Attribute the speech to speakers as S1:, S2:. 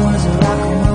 S1: was a rock